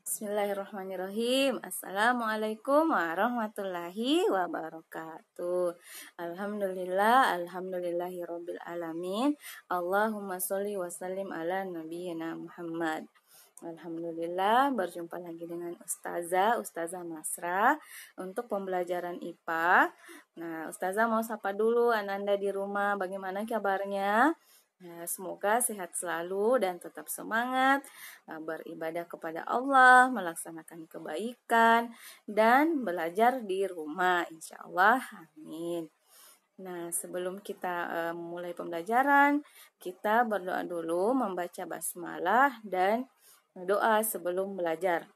Bismillahirrahmanirrahim. Assalamualaikum warahmatullahi wabarakatuh. Alhamdulillah, alhamdulillahi rabbil alamin. Allahumma sholli wa sallim ala nabiyyina Muhammad. Alhamdulillah berjumpa lagi dengan Ustazah, Ustazah Masra untuk pembelajaran IPA. Nah, Ustazah mau sapa dulu Ananda di rumah, bagaimana kabarnya? Ya, semoga sehat selalu dan tetap semangat uh, beribadah kepada Allah, melaksanakan kebaikan, dan belajar di rumah. Insya Allah, amin. Nah, sebelum kita uh, mulai pembelajaran, kita berdoa dulu membaca basmalah dan doa sebelum belajar.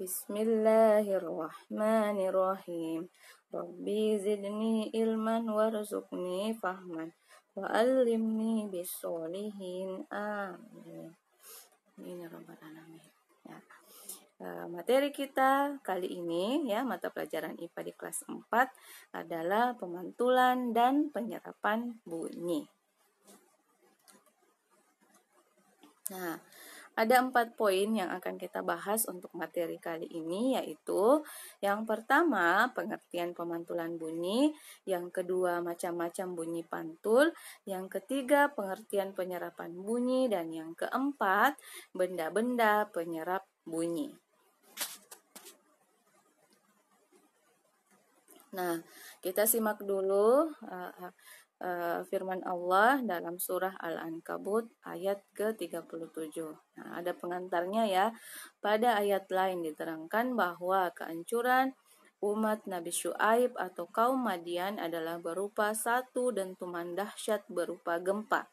Bismillahirrahmanirrahim. Rabbi zidni ilman warzuqni fahman wa alimni bisolihin amin. Ini robbal alamin ya. E, materi kita kali ini ya mata pelajaran IPA di kelas 4 adalah pemantulan dan penyerapan bunyi. Nah ada empat poin yang akan kita bahas untuk materi kali ini, yaitu yang pertama pengertian pemantulan bunyi, yang kedua macam-macam bunyi pantul, yang ketiga pengertian penyerapan bunyi, dan yang keempat benda-benda penyerap bunyi. Nah, kita simak dulu uh, uh, firman Allah dalam surah Al-Ankabut ayat ke-37. Nah, ada pengantarnya ya. Pada ayat lain diterangkan bahwa kehancuran umat Nabi Shu'aib atau kaum Madian adalah berupa satu dentuman dahsyat berupa gempa.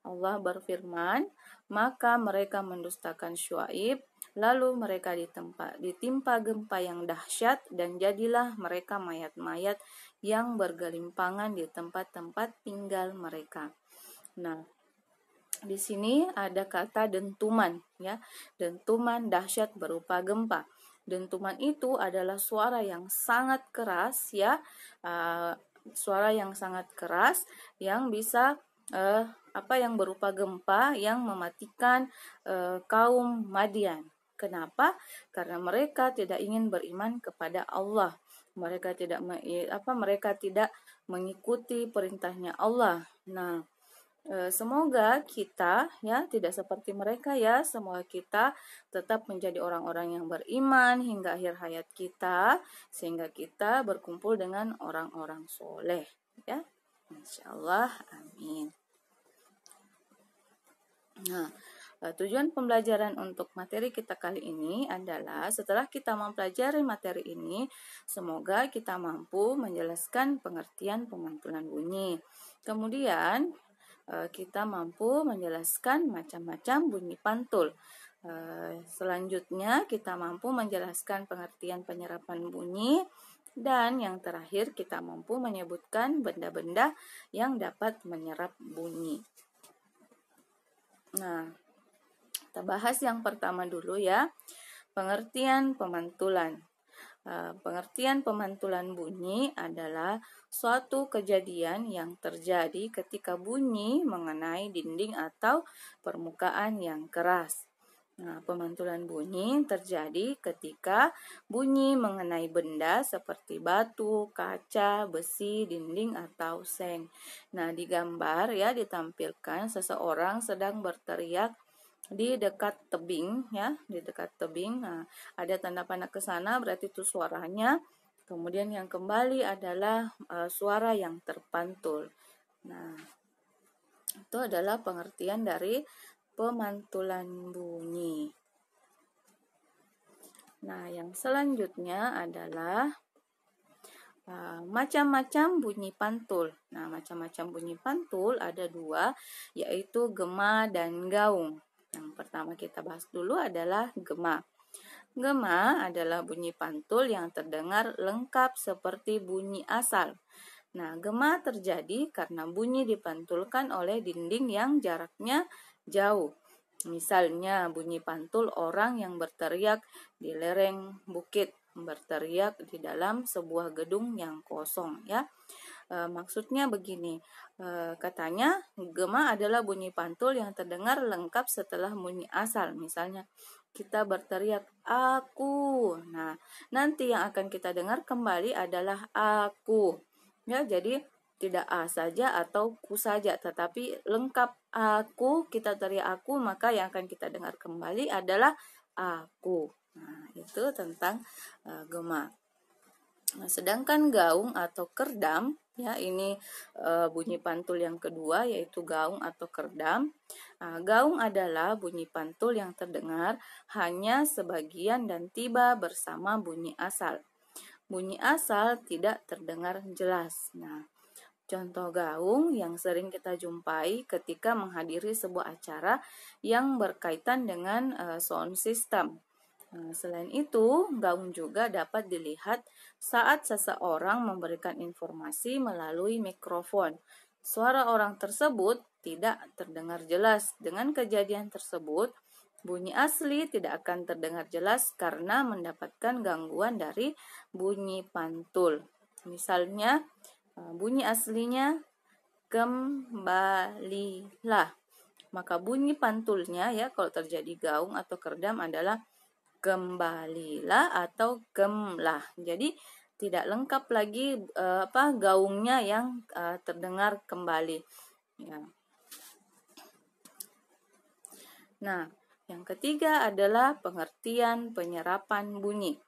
Allah berfirman, maka mereka mendustakan Shu'aib, lalu mereka ditempa, ditimpa gempa yang dahsyat dan jadilah mereka mayat-mayat yang bergelimpangan di tempat-tempat tinggal mereka. Nah, di sini ada kata dentuman ya. Dentuman dahsyat berupa gempa. Dentuman itu adalah suara yang sangat keras ya. Uh, suara yang sangat keras yang bisa uh, apa yang berupa gempa yang mematikan uh, kaum Madian. Kenapa? Karena mereka tidak ingin beriman kepada Allah mereka tidak apa mereka tidak mengikuti perintahnya Allah. Nah, e, semoga kita ya tidak seperti mereka ya, semoga kita tetap menjadi orang-orang yang beriman hingga akhir hayat kita sehingga kita berkumpul dengan orang-orang soleh ya. Insya Allah, amin. Nah, tujuan pembelajaran untuk materi kita kali ini adalah setelah kita mempelajari materi ini, semoga kita mampu menjelaskan pengertian pemantulan bunyi. Kemudian, eh, kita mampu menjelaskan macam-macam bunyi pantul. Eh, selanjutnya, kita mampu menjelaskan pengertian penyerapan bunyi. Dan yang terakhir, kita mampu menyebutkan benda-benda yang dapat menyerap bunyi. Nah, kita bahas yang pertama dulu ya. Pengertian pemantulan. Eh, pengertian pemantulan bunyi adalah suatu kejadian yang terjadi ketika bunyi mengenai dinding atau permukaan yang keras. Nah, pemantulan bunyi terjadi ketika bunyi mengenai benda seperti batu, kaca, besi, dinding, atau seng. Nah, di gambar ya ditampilkan seseorang sedang berteriak di dekat tebing ya di dekat tebing nah ada tanda panah ke sana berarti itu suaranya kemudian yang kembali adalah uh, suara yang terpantul nah itu adalah pengertian dari pemantulan bunyi nah yang selanjutnya adalah uh, macam-macam bunyi pantul. Nah, macam-macam bunyi pantul ada dua, yaitu gema dan gaung. Yang pertama kita bahas dulu adalah gema. Gema adalah bunyi pantul yang terdengar lengkap seperti bunyi asal. Nah, gema terjadi karena bunyi dipantulkan oleh dinding yang jaraknya jauh. Misalnya bunyi pantul orang yang berteriak di lereng bukit, berteriak di dalam sebuah gedung yang kosong ya. E, maksudnya begini, e, katanya gema adalah bunyi pantul yang terdengar lengkap setelah bunyi asal. Misalnya kita berteriak aku. Nah, nanti yang akan kita dengar kembali adalah aku. Ya, jadi tidak a saja atau ku saja, tetapi lengkap aku, kita teriak aku, maka yang akan kita dengar kembali adalah aku. Nah, itu tentang uh, gema. Nah, sedangkan gaung atau kerdam ya ini e, bunyi pantul yang kedua yaitu gaung atau kerdam. Nah, gaung adalah bunyi pantul yang terdengar hanya sebagian dan tiba bersama bunyi asal. Bunyi asal tidak terdengar jelas. Nah, contoh gaung yang sering kita jumpai ketika menghadiri sebuah acara yang berkaitan dengan e, sound system. Nah, selain itu, gaung juga dapat dilihat saat seseorang memberikan informasi melalui mikrofon. Suara orang tersebut tidak terdengar jelas. Dengan kejadian tersebut, bunyi asli tidak akan terdengar jelas karena mendapatkan gangguan dari bunyi pantul. Misalnya, eh, bunyi aslinya kembalilah. Maka bunyi pantulnya ya kalau terjadi gaung atau kerdam adalah kembalilah atau gemlah. Jadi tidak lengkap lagi uh, apa gaungnya yang uh, terdengar kembali. Ya. Nah, yang ketiga adalah pengertian penyerapan bunyi.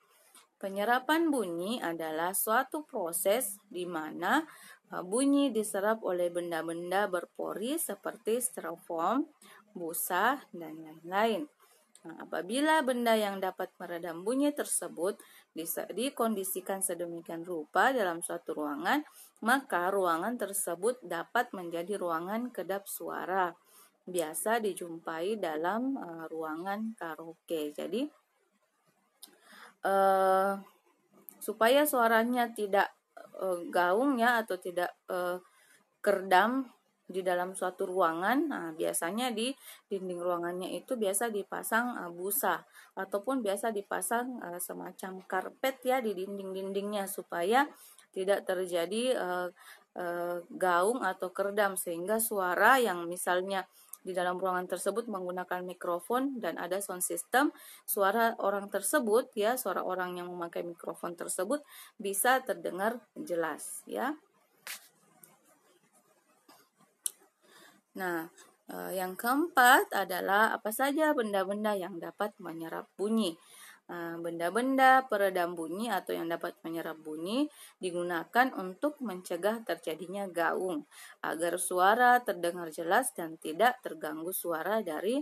Penyerapan bunyi adalah suatu proses di mana uh, bunyi diserap oleh benda-benda berpori seperti styrofoam, busa, dan lain-lain. Nah, apabila benda yang dapat meredam bunyi tersebut dikondisikan sedemikian rupa dalam suatu ruangan, maka ruangan tersebut dapat menjadi ruangan kedap suara. Biasa dijumpai dalam uh, ruangan karaoke. Jadi, uh, supaya suaranya tidak uh, gaung ya atau tidak uh, kerdam di dalam suatu ruangan, nah biasanya di dinding ruangannya itu biasa dipasang uh, busa ataupun biasa dipasang uh, semacam karpet ya di dinding-dindingnya supaya tidak terjadi uh, uh, gaung atau kerdam sehingga suara yang misalnya di dalam ruangan tersebut menggunakan mikrofon dan ada sound system, suara orang tersebut ya, suara orang yang memakai mikrofon tersebut bisa terdengar jelas ya. Nah, eh, yang keempat adalah apa saja benda-benda yang dapat menyerap bunyi. Eh, benda-benda peredam bunyi atau yang dapat menyerap bunyi digunakan untuk mencegah terjadinya gaung agar suara terdengar jelas dan tidak terganggu suara dari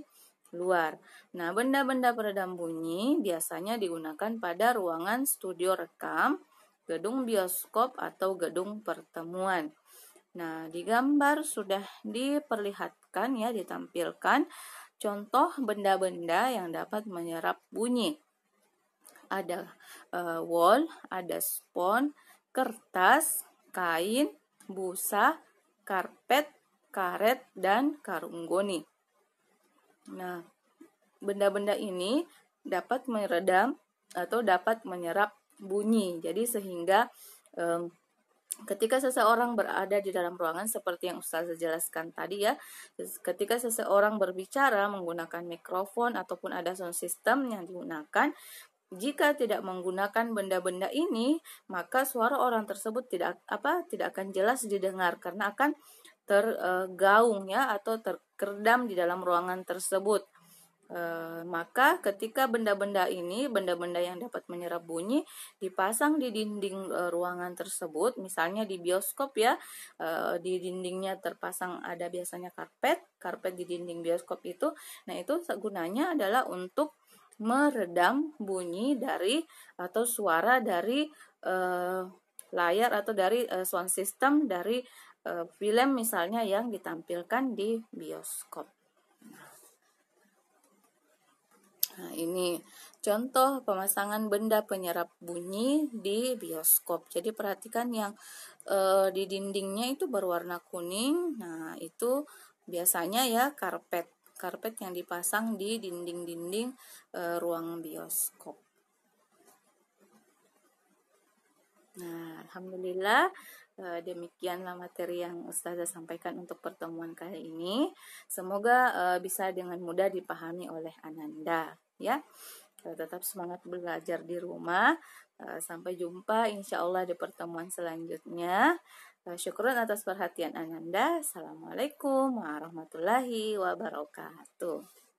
luar. Nah, benda-benda peredam bunyi biasanya digunakan pada ruangan studio rekam, gedung bioskop atau gedung pertemuan. Nah, di gambar sudah diperlihatkan ya, ditampilkan contoh benda-benda yang dapat menyerap bunyi. Ada uh, wall, ada spon, kertas, kain, busa, karpet, karet, dan karung goni. Nah, benda-benda ini dapat meredam atau dapat menyerap bunyi. Jadi sehingga um, Ketika seseorang berada di dalam ruangan seperti yang Ustaz jelaskan tadi ya, ketika seseorang berbicara menggunakan mikrofon ataupun ada sound system yang digunakan, jika tidak menggunakan benda-benda ini, maka suara orang tersebut tidak apa tidak akan jelas didengar karena akan tergaung ya atau terkerdam di dalam ruangan tersebut. E, maka ketika benda-benda ini, benda-benda yang dapat menyerap bunyi dipasang di dinding e, ruangan tersebut, misalnya di bioskop ya, e, di dindingnya terpasang ada biasanya karpet, karpet di dinding bioskop itu. Nah, itu gunanya adalah untuk meredam bunyi dari atau suara dari layar atau dari sound system dari film misalnya yang ditampilkan di bioskop. Nah, ini contoh pemasangan benda penyerap bunyi di bioskop. Jadi perhatikan yang e, di dindingnya itu berwarna kuning. Nah, itu biasanya ya karpet. Karpet yang dipasang di dinding-dinding e, ruang bioskop. Nah, alhamdulillah Uh, demikianlah materi yang Ustazah sampaikan untuk pertemuan kali ini. Semoga uh, bisa dengan mudah dipahami oleh Ananda ya. Tetap semangat belajar di rumah. Uh, sampai jumpa insya Allah di pertemuan selanjutnya. Syukuran atas perhatian Ananda. Assalamualaikum warahmatullahi wabarakatuh.